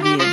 Olivia.